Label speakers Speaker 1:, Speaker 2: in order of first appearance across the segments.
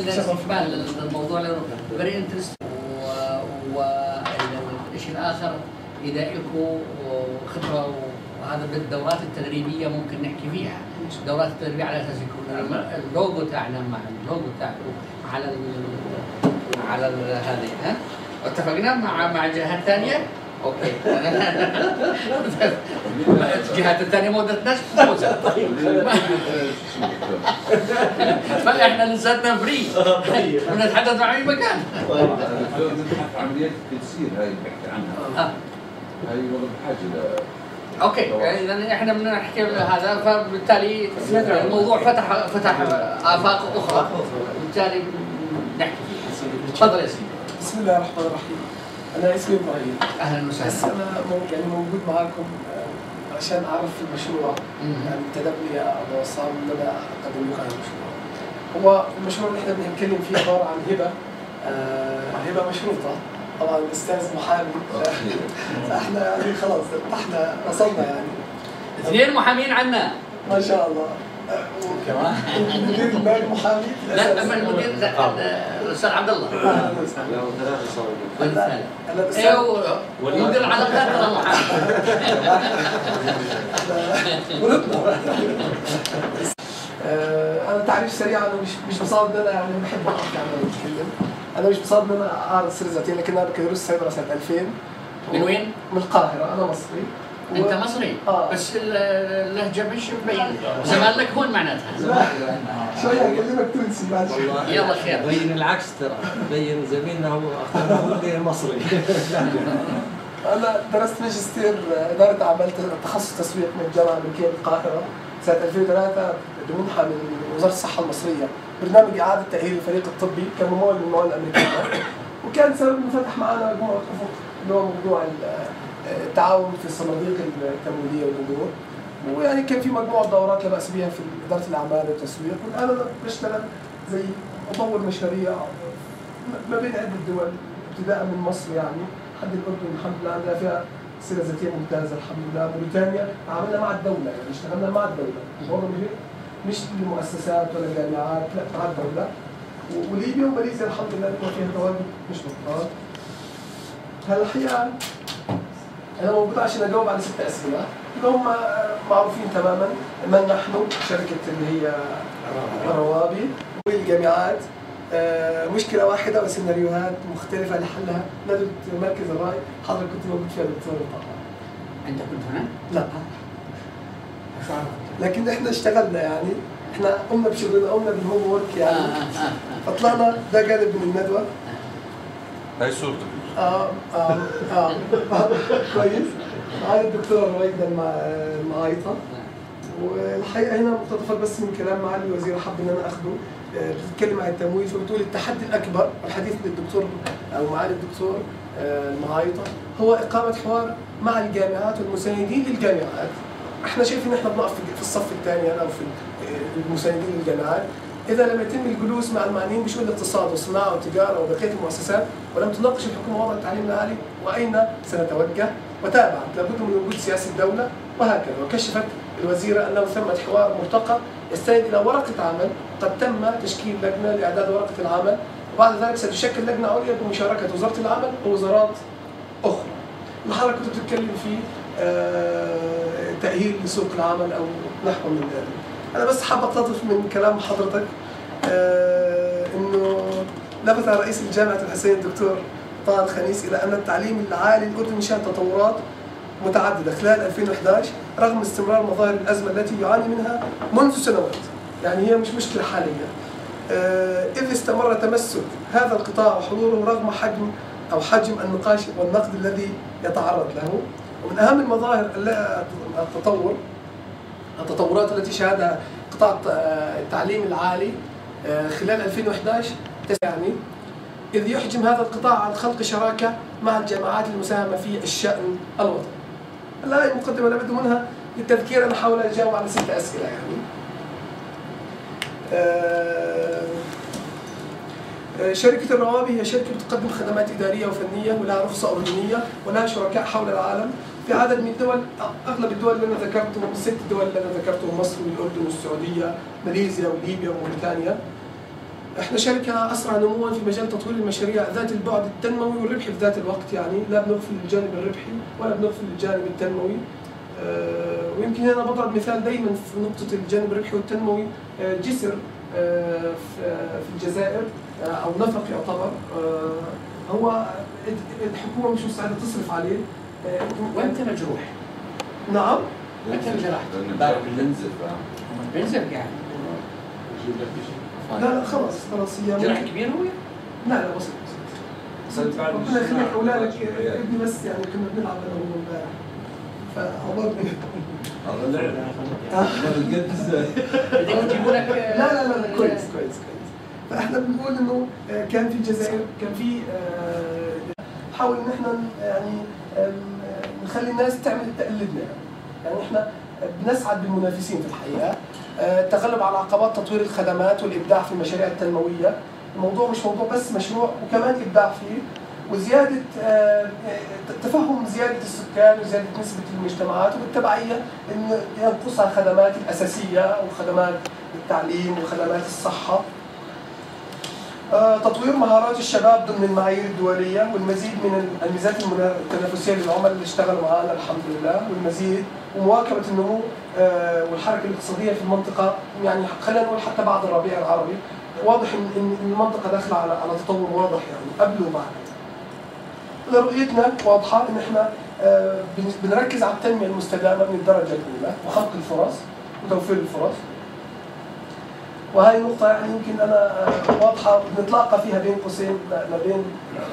Speaker 1: استقبال الموضوع very interest والشيء الآخر اذا لكم خبره وهذا بالدورات التدريبية ممكن نحكي فيها. الدورات التدريبية على أساس يكون اللوجو تاعنا مع اللوجو تاعكم على ال على هذه ها؟ اتفقنا مع مع جهات ثانية؟ okay الجهات الثانية ما ودتناش فوزة. فاحنا لساتنا free ونتحدث مع اي مكان
Speaker 2: عمليات بتصير هاي بحكي عنها. هاي والله بحاجه ل
Speaker 1: okay اذا إحنا بنحكي هذا فبالتالي الموضوع فتح فتح افاق أخرى بالتالي نحكي تفضل يا سيدي
Speaker 3: بسم الله الرحمن الرحيم أنا اسمي إبراهيم.
Speaker 1: أهلا
Speaker 3: بس
Speaker 1: وسهلا
Speaker 3: أنا مو- يعني موجود معاكم آه، عشان أعرف المشروع. يعني تدبني أبو عصام ان أنا اقدم لكم عن المشروع. هو المشروع اللي إحنا بنتكلم فيه عبارة عن هبة. آه، هبة مشروطة. طبعا الأستاذ محامي. فإحنا يعني خلاص إحنا وصلنا يعني.
Speaker 1: اثنين محامين عنا.
Speaker 3: ما شاء الله. المدير المالي محامي
Speaker 1: لا أما المدير لا، الأستاذ عبد الله.
Speaker 3: الأستاذ-
Speaker 1: أيوه ومدير العلاقات ترى محامي
Speaker 3: ولدنا آه، أنا تعريف سريع أنا مش مش بصادق ان أنا يعني بحب اقف يعني لما بتكلم. أنا مش بصادق ان أنا اعرض سيره ذاتية لكن أنا بكالوريوس سيبرا سنه 2000
Speaker 1: من وين؟
Speaker 3: من القاهرة أنا مصري. و-
Speaker 1: انت مصري؟
Speaker 3: آه.
Speaker 1: بس ال- اللهجة مش مبين زمان لك هون معناتها.
Speaker 3: شوية اكلمك تونسي بعد شوي
Speaker 1: يلا خير.
Speaker 4: بين العكس ترى. بين زميلنا هو أخونا هو اللي مصري.
Speaker 3: أنا درست ماجستير إدارة أعمال تخصص تسويق من الجامعة الامريكيه بالقاهره سنة 2003 بمنحه من وزارة الصحة المصرية. برنامج إعادة تأهيل الفريق الطبي كممول من المواد الامريكيه وكان سبب انه فتح معنا مجموعه افق اللي هو موضوع ال- التعاون في الصناديق التمويليه والامور ويعني كان في مجموعة دورات لا بأس بها في إدارة الأعمال والتسويق. والآن أنا بشتغل زي مطور مشاريع ما بين عدة دول ابتداء من مصر يعني لحد الأردن الحمد لله عندنا فيها سيرة ذاتية ممتازة الحمد لله. موريتانيا عملنا مع الدولة يعني اشتغلنا مع الدولة. برضه مش مش لمؤسسات ولا جامعات لا مع الدولة. وليبيا وماليزيا الحمد لله بيكون فيها تواجد مش بطال. هلا الحقيقة أنا موجود عشان أجاوب على ست أسئلة. اللي هم معروفين تماما. من نحن؟ شركة اللي هي روابي. والجامعات. آه، مشكلة واحدة وسيناريوهات مختلفة لحلها. ندوة مركز الرأي. حضرتك كنت موجود فيها دكتور طبعا.
Speaker 1: أنت كنت هنا؟
Speaker 3: لا.
Speaker 1: شو عرفت؟
Speaker 3: لكن إحنا اشتغلنا يعني. إحنا قمنا بشغلنا قمنا بالهوم ورك
Speaker 1: آه،
Speaker 3: يعني.
Speaker 1: آه، آه.
Speaker 3: فطلعنا ده جانب من الندوة.
Speaker 2: هاي صورتك
Speaker 3: آه آه آه. كويس. معايا الدكتورة رويدة المع- المعايطة. والحقيقة هنا مقتطفات بس من كلام معالي الوزير حب إن أنا أخده. آه، بتتكلم عن التمويل فبتقول التحدي الأكبر والحديث للدكتور أو معالي الدكتور آه، المعايطة هو إقامة حوار مع الجامعات والمساندين للجامعات. إحنا شايفين إحنا بنقف في الصف الثاني أنا وفي ال- المساندين للجامعات إذا لم يتم الجلوس مع المعنيين بشؤون الاقتصاد والصناعه والتجاره وبقية المؤسسات ولم تناقش الحكومة وضع التعليم العالي وأين سنتوجه؟ وتابعت. لابد من وجود سياسة دولة وهكذا. وكشفت الوزيره أنه ثمة حوار مرتقى يستند إلى ورقة عمل قد تم تشكيل لجنة لإعداد ورقة العمل وبعد ذلك ستشكل لجنة عليا بمشاركة وزارة العمل ووزارات أخرى. حضرتك كنت بتتكلم فيه آه، تأهيل لسوق العمل أو نحو من ذلك. أنا بس حابب أقتطف من كلام حضرتك آه، إنه لفت رئيس الجامعة الحسين الدكتور طه الخميس إلى أن التعليم العالي الاردني شهد تطورات متعددة خلال 2011 رغم استمرار مظاهر الأزمة التي يعاني منها منذ سنوات. يعني هي مش مشكلة حاليه. آه، إذ استمر تمسك هذا القطاع وحضوره رغم حجم أو حجم النقاش والنقد الذي يتعرض له ومن أهم المظاهر التطور التطورات التي شهدها قطاع التعليم العالي آه، خلال 2011 يعني إذ يحجم هذا القطاع عن خلق شراكة مع الجامعات المساهمة في الشأن الوطني. لا مقدمة لابد منها للتذكير أنا أحاول أجاوب على ست أسئلة يعني. آه، آه، شركة الروابي هي شركة بتقدم خدمات إدارية وفنية ولها رخصة أردنية ولها شركاء حول العالم في عدد من الدول أغلب الدول اللي أنا ذكرتهم الست دول اللي أنا ذكرتهم مصر والأردن والسعودية ماليزيا وليبيا وموريتانيا. إحنا شركة أسرع نموا في مجال تطوير المشاريع ذات البعد التنموي والربحي في ذات الوقت يعني. لا بنغفل الجانب الربحي ولا بنغفل الجانب التنموي. آه، ويمكن أنا بضرب مثال دائما في نقطة الجانب الربحي والتنموي. آه، جسر آه، في آه، الجزائر آه، أو نفق يعتبر آه، هو الحكومة مش مستعدة تصرف عليه.
Speaker 1: وانت مجروح.
Speaker 3: نعم.
Speaker 1: انت انجرحت.
Speaker 2: لأنه بننزف
Speaker 1: بنزل يعني
Speaker 3: لا لا خلاص خلاص هي
Speaker 1: جرح كبير هو؟
Speaker 3: لا لا بسيط بسيط. ربنا يخليك أولادك ابني بس يعني كنا بنلعب أنا وهو امبارح. فعبرني
Speaker 2: القد إزاي؟
Speaker 1: بدك يجيبوا لك
Speaker 3: لا لا لا لا كويس كويس كويس. فإحنا بنقول إنه آه، كان في الجزائر كان في آه، نحاول ان إحنا يعني نخلي الناس تعمل تقلدنا يعني إحنا بنسعد بالمنافسين في الحقيقة. آه، التغلب على عقبات تطوير الخدمات والإبداع في المشاريع التنموية. الموضوع مش موضوع بس مشروع وكمان إبداع فيه. وزيادة آه، آه، تفهم زيادة السكان وزيادة نسبة المجتمعات وبالتبعية إن ينقصها الخدمات الأساسية وخدمات التعليم وخدمات الصحة. تطوير مهارات الشباب ضمن المعايير الدولية والمزيد من الميزات التنافسية للعملاء اللي اشتغلوا معنا الحمد لله والمزيد ومواكبة النمو آه، والحركة الاقتصادية في المنطقة يعني خلينا نقول حتى بعد الربيع العربي. واضح ان المنطقة داخلة على على تطور واضح يعني. قبل وبعد. رؤيتنا واضحة إن إحنا آه، بن- بنركز على التنمية المستدامة من الدرجة الأولى وخلق الفرص وتوفير الفرص. وهي نقطة يعني يمكن أنا واضحة بنتلاقى فيها بين قوسين ما بين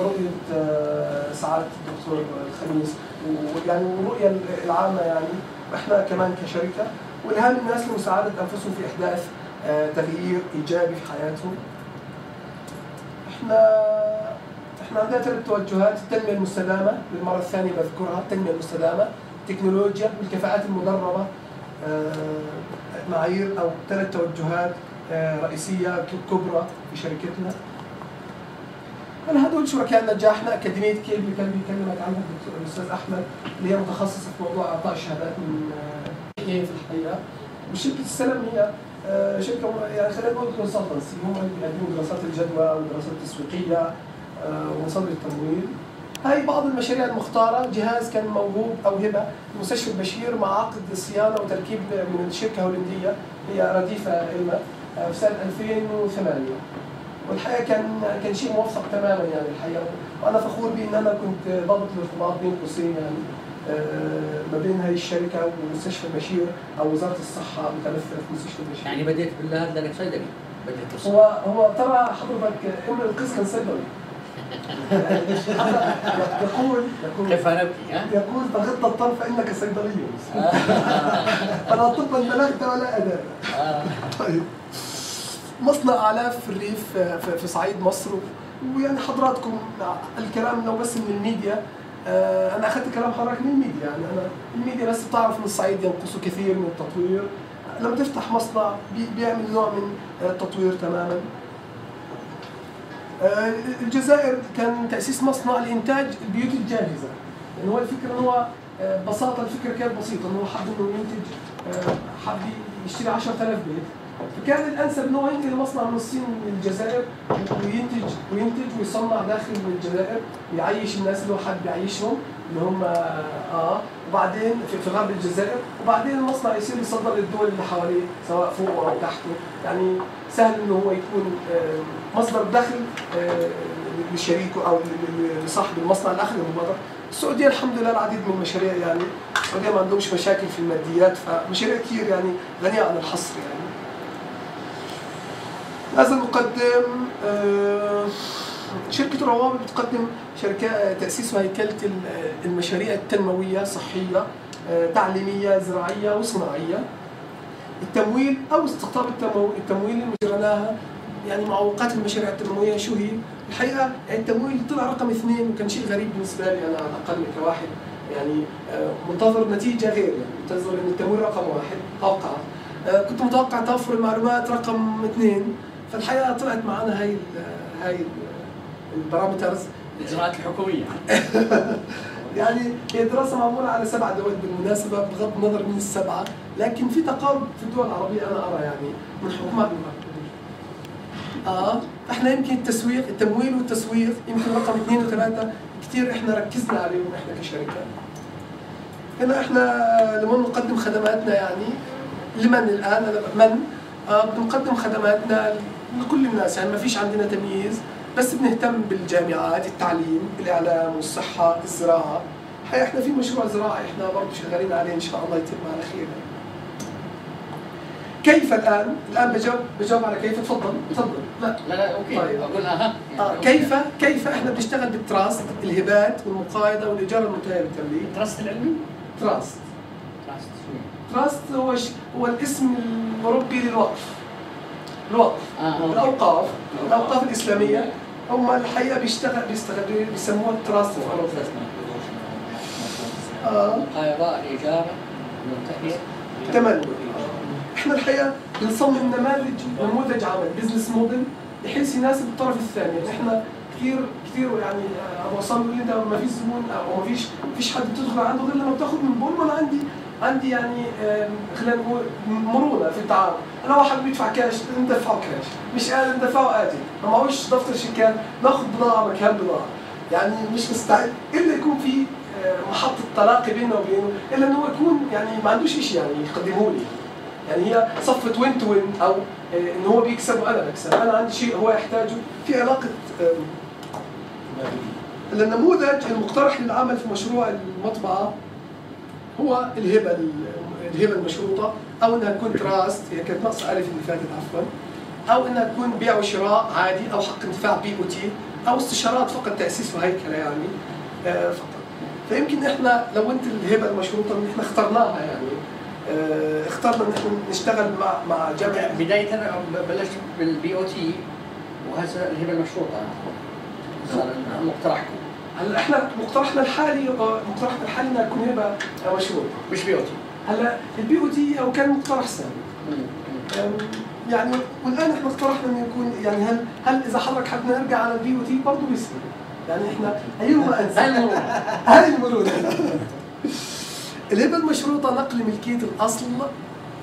Speaker 3: رؤية آه، سعادة الدكتور الخميس ويعني والرؤية العامة يعني وإحنا كمان كشركة وإلهام الناس لمساعدة أنفسهم في إحداث آه، تغيير إيجابي في حياتهم. إحنا إحنا عندنا ثلاث توجهات التنمية المستدامة للمرة الثانية بذكرها التنمية المستدامة التكنولوجيا والكفاءات المدربة آه، معايير أو ثلاث توجهات رئيسية ك- كبرى في شركتنا. هلا هدول شركاء نجاحنا أكاديمية كيل اللي كان بيكلمك عنها الدكتور- الأستاذ أحمد اللي هي متخصصة في موضوع إعطاء الشهادات من آه، هي في الحقيقة. وشركة السلم هي آه، شركة يعني خلينا نقول consultancy هم اللي بيقدموا دراسات الجدوى ودراسات تسويقية آه، ومصادر التمويل. هاي بعض المشاريع المختارة. جهاز كان موهوب أو هبة مستشفى البشير مع عقد صيانة وتركيب من شركة هولندية هي رديفة إلما في سنة 2008 والحقيقة كان كان شيء موفق تماما يعني الحقيقة وأنا فخور بإن أنا كنت ضابط الارتباط بين قوسين يعني آه، ما بين هاي الشركة ومستشفى البشير أو وزارة الصحة متمثلة في مستشفى البشير
Speaker 1: يعني بديت بالله لانك صيدلي بديت.
Speaker 3: هو هو ترى حضرتك أمر القيس كان صيدلي يقول يقول
Speaker 1: كيف أنا ابكي ها؟
Speaker 3: يقول تغض الطرف فانك صيدلي فلا طبا بلغت ولا أداء.
Speaker 1: آه.
Speaker 3: طيب. مصنع اعلاف في الريف في- صعيد مصر. ويعني حضراتكم الكلام لو بس من الميديا آه، أنا أخذت كلام حضرتك من الميديا. يعني أنا الميديا بس بتعرف إن الصعيد ينقصه كثير من التطوير. لما تفتح مصنع بي- بيعمل نوع من آه، التطوير تماما. آه، الجزائر كان تأسيس مصنع لإنتاج البيوت الجاهزة. يعني هو الفكرة هو ببساطة الفكرة كانت بسيطة. هو حب إنه ينتج حب يشتري 10000 بيت. فكان الانسب انه هو ينقل المصنع من الصين للجزائر وينتج وينتج ويصنع داخل الجزائر ويعيش الناس اللي هو حابب يعيشهم اللي هم آه وبعدين في, غرب الجزائر وبعدين المصنع يصير يصدر للدول اللي حواليه سواء فوقه أو تحته يعني سهل إنه هو يكون آه، مصدر دخل آه، لشريكه أو لصاحب المصنع الآخر المبادره السعودية الحمد لله العديد من المشاريع يعني السعودية ما عندهمش مشاكل في الماديات فمشاريع كثير يعني غنية عن الحصر يعني. لازم نقدم آه، شركة روابط بتقدم شركة تأسيس وهيكلة ال- المشاريع التنموية صحية آه، تعليمية زراعية وصناعية. التمويل أو استقطاب التمو- التمويل اللي يعني معوقات المشاريع التنموية شو هي؟ الحقيقة يعني التمويل طلع رقم اثنين وكان شيء غريب بالنسبة لي أنا على الأقل كواحد. يعني آه، منتظر نتيجة غير يعني منتظر إن التمويل رقم واحد توقع آه، كنت متوقع توفر المعلومات رقم اثنين. فالحقيقة طلعت معنا هاي ال- هاي ال- البارامترز.
Speaker 1: الإجراءات الحكومية.
Speaker 3: يعني هي دراسة معمولة على سبع دول بالمناسبة بغض النظر من السبعة لكن في تقارب في الدول العربية أنا أرى يعني من حكومات آه إحنا يمكن التسويق التمويل والتسويق يمكن رقم اثنين وثلاثة كثير إحنا ركزنا عليهم إحنا كشركة. هنا إحنا لما نقدم خدماتنا يعني لمن الآن؟ من آه بنقدم خدماتنا لكل الناس يعني ما فيش عندنا تمييز بس بنهتم بالجامعات التعليم الإعلام والصحه الزراعة. هي إحنا في مشروع زراعي إحنا برضه شغالين عليه إن شاء الله يتم على خير. كيف الآن؟ الآن بجاوب بجاوب على كيف؟ تفضل تفضل. لا
Speaker 1: لا لا okay.
Speaker 3: طيب.
Speaker 1: أقول أها.
Speaker 3: آه كيف كيف إحنا بنشتغل بال trust الهبات والمقايضة والإيجار المنتهي بالتمليك
Speaker 1: trust العلمي؟ trust. trust
Speaker 3: trust هو ش... هو الاسم الأوروبي للوقف. الوقف.
Speaker 1: okay.
Speaker 3: الأوقاف الأوقاف الإسلامية هم الحقيقة بيشتغل بيستغلوا بيسموها ال trust في اوروبا
Speaker 1: آه. المنتهيه
Speaker 3: تملك إحنا الحقيقة بنصمم نماذج نموذج عمل business model بحيث يناسب الطرف الثاني. يعني إحنا كثير كثير يعني آه، أبو عصام يقول لي انت ما فيش زبون أو ما فيش فيش حد تدخل عنده غير لما بتاخذ من بول وأنا عندي عندي يعني خلينا نقول مرونة في التعامل أنا واحد بيدفع كاش ندفعه كاش. مش قادر ندفعه أجل ما معهوش دفتر شيكات ناخذ بضاعه مكان بضاعه يعني مش مستعد إلا يكون في آه، محطة تلاقي بينه وبينه إلا انه يكون يعني ما عندوش شيء يعني يقدمه لي. يعني هي صفة win to win أو آه، إن هو بيكسب وأنا بكسب. أنا عندي شيء هو يحتاجه في علاقة النموذج المقترح للعمل في مشروع المطبعة. هو الهبة الهبة المشروطة أو إنها تكون trust هي كانت ناقصة ألف اللي فاتت عفوا. أو إنها تكون بيع وشراء عادي أو حق انتفاع BOT أو استشارات فقط تأسيس وهيكلة يعني آه، فقط. فيمكن إحنا لو أنت الهبة المشروطة اللي إحنا اخترناها يعني آه، اخترنا إن إحنا نشتغل مع مع جامعه
Speaker 1: بداية أنا بلشت بال BOT وهسه الهبة المشروطة. صار مقترحكم
Speaker 3: هلا إحنا مقترحنا الحالي مقترحنا الحالي انها تكون هبه مشروطه
Speaker 1: مش BOT
Speaker 3: هلا ال BOT هو كان مقترح سابق يعني والآن إحنا اقترحنا إنه يكون يعني هل هل إذا حضرتك حابب نرجع على ال BOT برضه بيصير. يعني إحنا ايهما انسب
Speaker 1: هاي المرونة.
Speaker 3: هاي المرونة. الهبة المشروطة نقل ملكية الأصل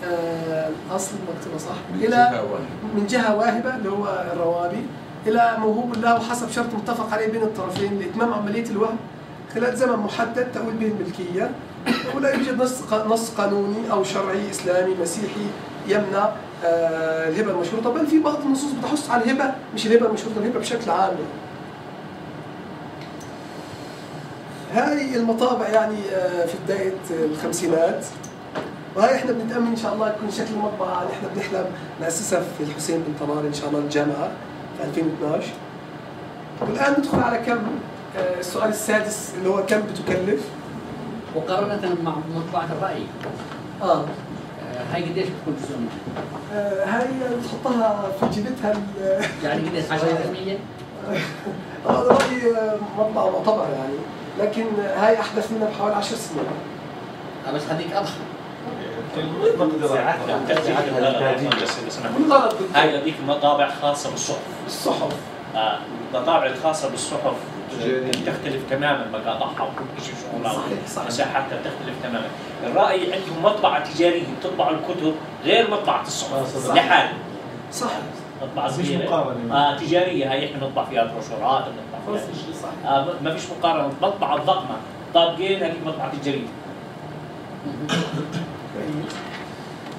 Speaker 3: آه، الأصل مكتوبة صح؟ إلى من جهة واهبة اللي هو الروابي. إلى موهوب له حسب شرط متفق عليه بين الطرفين لإتمام عملية الوهب خلال زمن محدد تؤول به الملكية ولا يوجد نص نص قانوني أو شرعي إسلامي مسيحي يمنع آه، الهبة المشروطة بل في بعض النصوص بتحث على الهبة مش الهبة المشروطة الهبة بشكل عام. هاي المطابع يعني آه، في بداية الخمسينات. وهي إحنا بنتأمل إن شاء الله يكون شكل المطبعة اللي إحنا بنحلم نأسسها في الحسين بن طلال إن شاء الله الجامعة. 2012 والآن ندخل على كم آه، السؤال السادس اللي هو كم بتكلف؟
Speaker 1: مقارنة مع مطبعة الرأي.
Speaker 3: آه.
Speaker 1: آه، هاي قديش بتكون منها؟
Speaker 3: آه، هاي بتحطها في جيبتها
Speaker 1: يعني قديش؟ 10%
Speaker 3: هذا رأيي آه، مطبعة معتبرة يعني. لكن هاي أحدث منها بحوالي 10 سنين.
Speaker 1: بس هذيك أضخم.
Speaker 5: هاي هذيك مطابع خاصه بالصحف
Speaker 3: الصحف
Speaker 5: آه، الخاصه بالصحف تختلف تماما مقاطعها وكل شيء مساحتها تختلف تماما الرأي عندهم مطبعة تجارية بتطبع الكتب غير مطبعة الصحف
Speaker 2: صح.
Speaker 5: لحال
Speaker 3: صح
Speaker 5: مطبعة صغيرة
Speaker 2: مقارنة.
Speaker 5: آه تجارية هاي إحنا نطبع فيها بروشورات بنطبع فيها آه ما فيش مقارنة مطبعة ضخمة طابقين هذيك مطبعة تجارية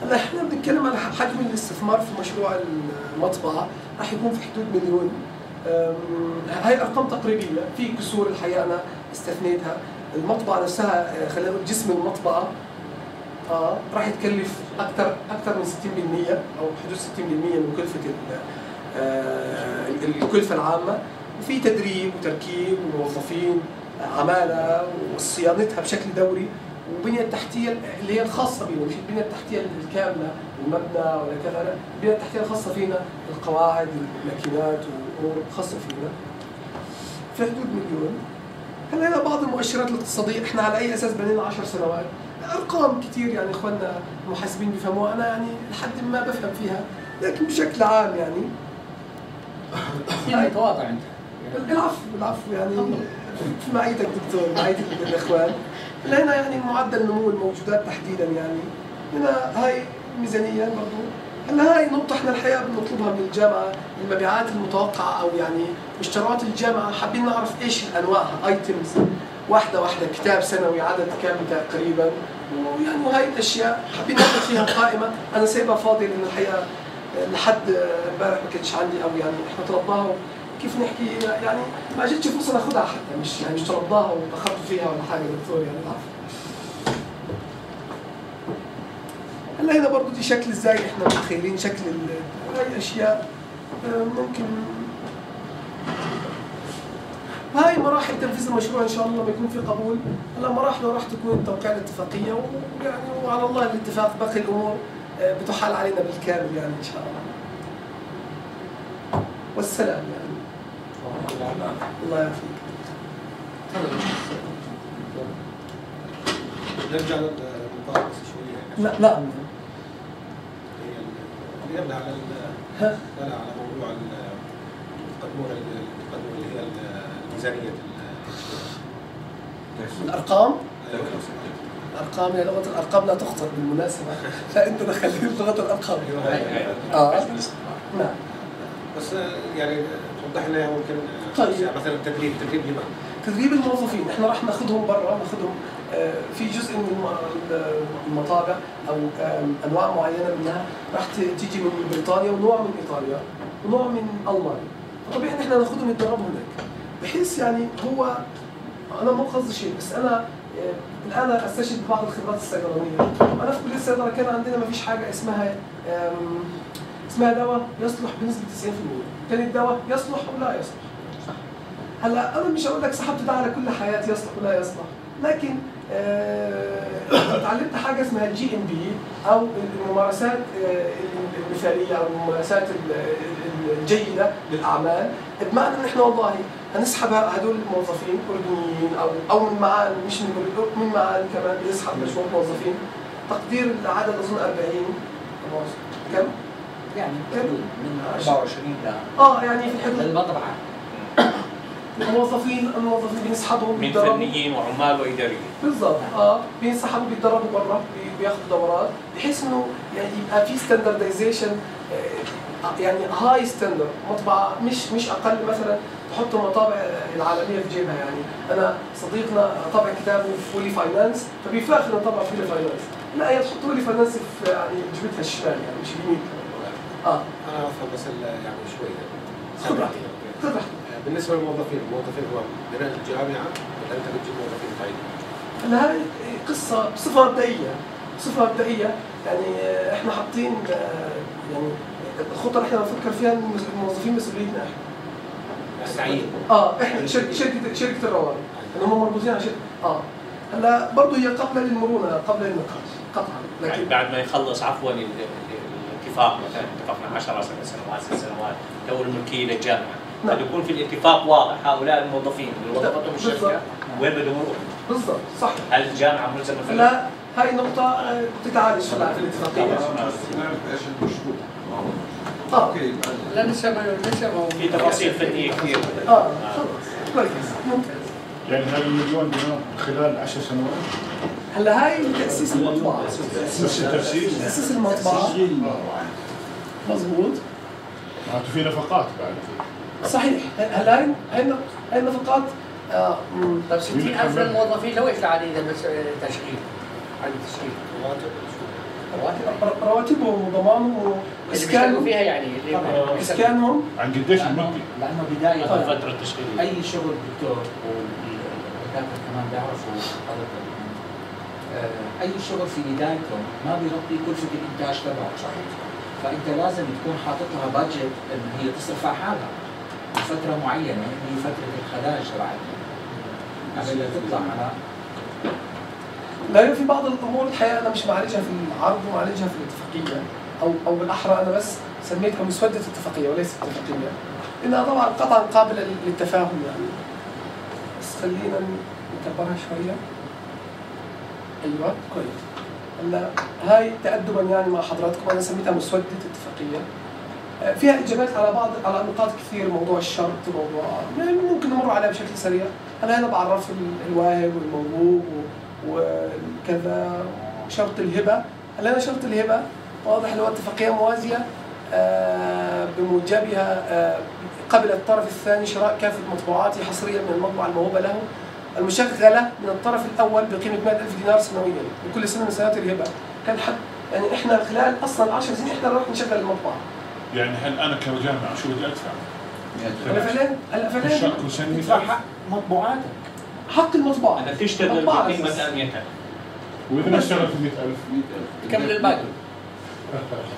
Speaker 3: هلا إحنا بنتكلم عن حجم الاستثمار في مشروع المطبعة. راح يكون في حدود مليون. هاي ارقام تقريبية. في كسور الحقيقة أنا استثنيتها. المطبعة نفسها آه، خلينا نقول جسم المطبعة آه راح يتكلف أكثر أكثر من 60% أو حدود 60% من كلفة آه، ال- الكلفة العامة. وفي تدريب وتركيب وموظفين آه، عمالة وصيانتها بشكل دوري. والبنيه التحتيه اللي هي الخاصة بنا مش البنية التحتية الكاملة المبنى ولا كذا لا البنية التحتية الخاصة فينا القواعد الماكينات والأمور الخاصة فينا. في حدود مليون. هلا هنا بعض المؤشرات الاقتصادية إحنا على أي أساس بنينا 10 سنوات؟ أرقام كثير يعني إخواننا المحاسبين بيفهموها أنا يعني لحد ما بفهم فيها لكن بشكل عام يعني.
Speaker 1: في تواضع انت
Speaker 3: العفو العفو يعني. في معيتك دكتور معيتك الإخوان. هنا يعني معدل نمو الموجودات تحديدا يعني هنا هاي ميزانيا برضو. هلأ هاي نقطة إحنا الحقيقة بنطلبها من الجامعة المبيعات المتوقعة أو يعني مشتريات الجامعة. حابين نعرف إيش أنواعها ايتمز واحدة واحدة كتاب سنوي عدد كام تقريبا. ويعني وهي الأشياء حابين ناخذ فيها قائمة. أنا سايبها فاضية لأن الحقيقة لحد امبارح ما كانش عندي أو يعني إحنا طلبناها كيف نحكي يعني ما جتش فرصة ناخذها حتى مش يعني مش طلبناها وتأخرت فيها ولا حاجة دكتور يعني العفو هلا هنا برضه دي شكل إزاي إحنا متخيلين شكل هاي اشياء آه، ممكن. هاي مراحل تنفيذ المشروع إن شاء الله لما يكون في قبول. هلا مراحله راح تكون التوقيع الاتفاقية ويعني وعلى الله الاتفاق باقي الأمور آه، بتحال علينا بالكامل يعني إن شاء الله. والسلام يعني. الله يعافيك.
Speaker 6: نرجع للنقاط بس شوية.
Speaker 3: لا لا.
Speaker 6: هي ال- نرجع على ال-
Speaker 3: ها؟
Speaker 6: لا لا على موضوع ال- تقدمون ال- تقدمون اللي هي ال- الميزانية ال-
Speaker 3: الأرقام؟
Speaker 6: أيوة،.
Speaker 3: الأرقام هي لغه الأرقام لا تخطر بالمناسبة. فانت دخلتني لغة الأرقام.
Speaker 6: أيوة، هاي-
Speaker 3: آه. نعم.
Speaker 6: بس يعني توضح لنا ممكن
Speaker 3: طيب.
Speaker 6: مثلا التدريب تدريب لمن؟
Speaker 3: تدريب الموظفين إحنا راح ناخذهم برا ناخذهم آه، في جزء من الم- المطابع أو أنواع معينة منها راح تيجي من بريطانيا ونوع من إيطاليا ونوع من ألمانيا فطبيعي إحنا ناخذهم يتدربوا هناك بحيث يعني هو أنا مو قصدي شيء بس أنا آه، الآن أستشهد ببعض الخبرات الصيدلانية أنا في كلية الصيدلة كان عندنا ما فيش حاجة اسمها اسمها دواء يصلح بنسبة 90% ثاني الدواء يصلح ولا يصلح. هلا أنا مش هقول لك سحبت ده على كل حياتي يصلح ولا يصلح. لكن آه، تعلمت حاجة اسمها ال GMP أو الممارسات آه، المثالية أو الممارسات ال- ال- الجيدة للأعمال. بمعنى إن إحنا والله هنسحب هدول الموظفين أردنيين أو أو من معان مش من من معان كمان بنسحب مجموعه موظفين. تقدير العدد أظن 40 كم؟
Speaker 1: يعني
Speaker 3: كم؟
Speaker 1: من 24 ل
Speaker 3: آه يعني في الحدود.
Speaker 1: للمطبعه
Speaker 3: الموظفين الموظفين بنسحبهم
Speaker 5: من فنيين وعمال وإداريين.
Speaker 3: بالضبط آه بينسحبوا بيتدربوا برا بي- بياخذوا دورات بحيث إنه يعني يبقى في standardization يعني هاي standard مطبعة مش مش أقل مثلا تحط المطابع العالمية في جيبها يعني. أنا صديقنا طبع كتابه في Wiley Finance فبيفاخر إنه طبع في Wiley Finance لا هي تحط Wiley Finance في يعني جيبتها الشمال يعني مش اليمين آه
Speaker 6: أنا افهم بس ال- يعني شوية.
Speaker 3: خذ راحتك.
Speaker 6: آه، بالنسبة للموظفين الموظفين هو بناء الجامعة ولا أنت بتجيب موظفين طيب؟
Speaker 3: هلا هاي قصة بصفة مبدئية. بصفة مبدئية. يعني إحنا حاطين آه، يعني الخطة اللي إحنا بنفكر فيها الموظفين مسؤوليتنا إحنا.
Speaker 6: تعيين
Speaker 3: آه إحنا شركة شركة شركة الروابط. ان هم مربوطين على شركة آه. هلأ برضه هي قبل للمرونة قبل للنقاش قطعا.
Speaker 5: يعني
Speaker 3: لكن
Speaker 5: بعد ما يخلص عفوا الاتفاق مثلا اتفقنا 10 سنوات ست سنوات تو الملكيه للجامعه
Speaker 3: نعم.
Speaker 5: قد يكون في الاتفاق واضح هؤلاء الموظفين اللي وظفتهم. الشركة وين بدهم يروحوا؟
Speaker 3: بالضبط. صح.
Speaker 5: هل الجامعة ملزمة فيها؟
Speaker 3: هلا هاي نقطة آه، بتتعالج في الاتفاقية
Speaker 2: نعرف إيش المشروع
Speaker 3: آه.
Speaker 2: okay.
Speaker 1: لا لسه ما لسه ما
Speaker 5: في تفاصيل فنية كثير
Speaker 3: آه خلص كويس. ممتاز.
Speaker 7: يعني هذا المليون دينار خلال 10 سنوات؟
Speaker 3: هلا هاي
Speaker 7: بس التأسيس
Speaker 3: تأسيس المطبعة. مضبوط
Speaker 7: معناته في نفقات بعد.
Speaker 3: صحيح. هلا هاي هاي النفقات آه،
Speaker 1: طيب 60000 للموظفين لو إيش بس آه، تشغيل. عدد تشغيل.
Speaker 6: رواتب.
Speaker 3: رواتبهم وضمانهم واسكانهم
Speaker 1: فيها يعني. بيشتغلوا.
Speaker 3: إسكانهم.
Speaker 7: عن قديش المدة؟
Speaker 4: لأنه بداية
Speaker 3: طيب.
Speaker 5: الفترة التشغيليه
Speaker 4: أي شغل دكتور والدكاترة كمان بيعرفوا. آه، أي شغل في بدايته ما بيغطي كلفه الانتاج تبعه صحيح فأنت لازم تكون حاطط لها بادجت إن هي تصرف على حالها. لفترة معينة هي فترة الخلاج تبعتها. قبل لا تطلع على
Speaker 3: لا في بعض الأمور الحقيقة أنا مش معالجها في العرض ومعالجها في الاتفاقية. أو أو بالأحرى أنا بس سميتها مسودة اتفاقيه وليس اتفاقيه لانها طبعا قطعا قابلة للتفاهم يعني. بس خلينا نكبرها شوية. أيوه كويس. هلا هاي تأدبا يعني مع حضراتكم أنا سميتها مسودة اتفاقية. آه، فيها إجابات على بعض على نقاط كثير موضوع الشرط موضوع ممكن نمر عليها بشكل سريع. أنا هنا بعرف ال- الواهب والموهوب وكذا شرط الهبة. هلا أنا شرط الهبة واضح اللي هو اتفاقية موازية آه، بموجبها آه، قبل الطرف الثاني شراء كافة مطبوعاته حصريا من المطبعه الموهوبه له. المشغلة من الطرف الأول بقيمة 100000 دينار سنويا. لكل سنة من سنوات الهبة. كان حد يعني إحنا خلال أصلا 10 سنين إحنا نروح نشغل المطبعة.
Speaker 7: يعني هل أنا كجامعه شو بدي أدفع؟
Speaker 3: هلا فعليا هلا فعليا
Speaker 7: كل 100000
Speaker 4: حق مطبوعاتك.
Speaker 3: حق المطبعة.
Speaker 5: انك تشتغل
Speaker 3: بس.
Speaker 5: 100000
Speaker 7: وإذا اشتغلت 100000
Speaker 1: كمل الباقي.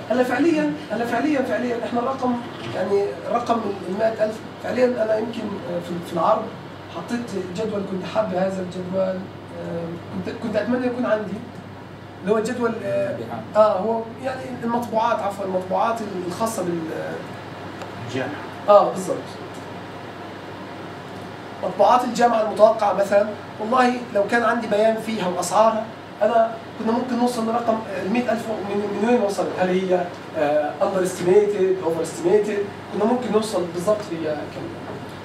Speaker 3: هلا فعليا هلا فعليا فعليا إحنا الرقم يعني رقم ال 100000 فعليا أنا يمكن في في العرض حطيت جدول كنت حابب هذا الجدول آه، كنت كنت أتمنى يكون عندي. اللي هو جدول آه آه، هو يعني المطبوعات عفوا المطبوعات الخاصة بال
Speaker 4: الجامعة.
Speaker 3: آه بالضبط. مطبوعات الجامعة المتوقعة مثلا والله لو كان عندي بيان فيها وأسعارها أنا كنا ممكن نوصل لرقم ال 100000 من, من وين وصلت؟ هل هي underestimated overestimated؟ كنا ممكن نوصل بالضبط هي كم؟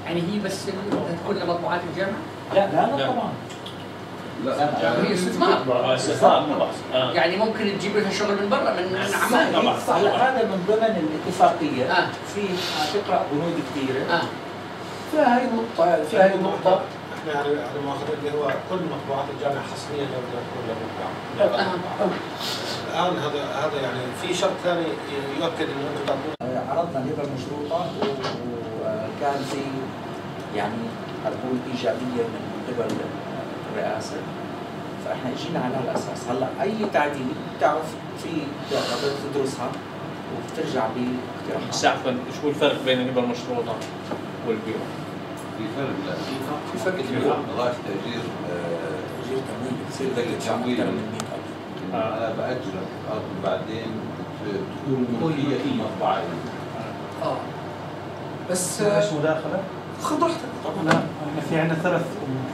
Speaker 1: يعني هي بس تكون لمطبوعات الجامعة؟
Speaker 4: لا لا لا
Speaker 5: لا.
Speaker 4: طبعا.
Speaker 1: هي استثمار.
Speaker 5: آه، استثمار طبعا آه.
Speaker 1: يعني ممكن تجيب لها شغل من برا من من عمان
Speaker 5: طبعا.
Speaker 4: هلا هذا من ضمن الاتفاقية.
Speaker 1: آه.
Speaker 4: في تقرأ بنود
Speaker 1: كثيرة.
Speaker 3: فيها النقطه يعني فيها هاي النقطه
Speaker 6: إحنا يعني على ما اخذ اللي هو كل مطبوعات الجامعة حصريا لابد ان تكون لها. الآن هذا هذا يعني في شرط ثاني يؤكد إنه أنتم تعطون
Speaker 4: عرضنا الهبه المشروطه وكان في يعني أقول إيجابية من قبل الرئاسة. فإحنا إجينا على هالاساس هلأ أي تعديل بتعرف في بدك تدرسها وبترجع باقتراحات
Speaker 5: استعفوا شو الفرق بين الهبه المشروطه والبيع؟
Speaker 8: في فرق لا.
Speaker 3: في فرق.
Speaker 8: لغايه تأجير آه،
Speaker 4: تأجير تمويل بتصير
Speaker 8: تمويل.
Speaker 4: أكثر من 100000
Speaker 8: أنا بأجرك. بعدين تكون ملكية المطبعه
Speaker 3: آه. بس
Speaker 9: مداخلة؟
Speaker 3: خذ راحتك
Speaker 9: لا إحنا في عندنا ثلاث أمور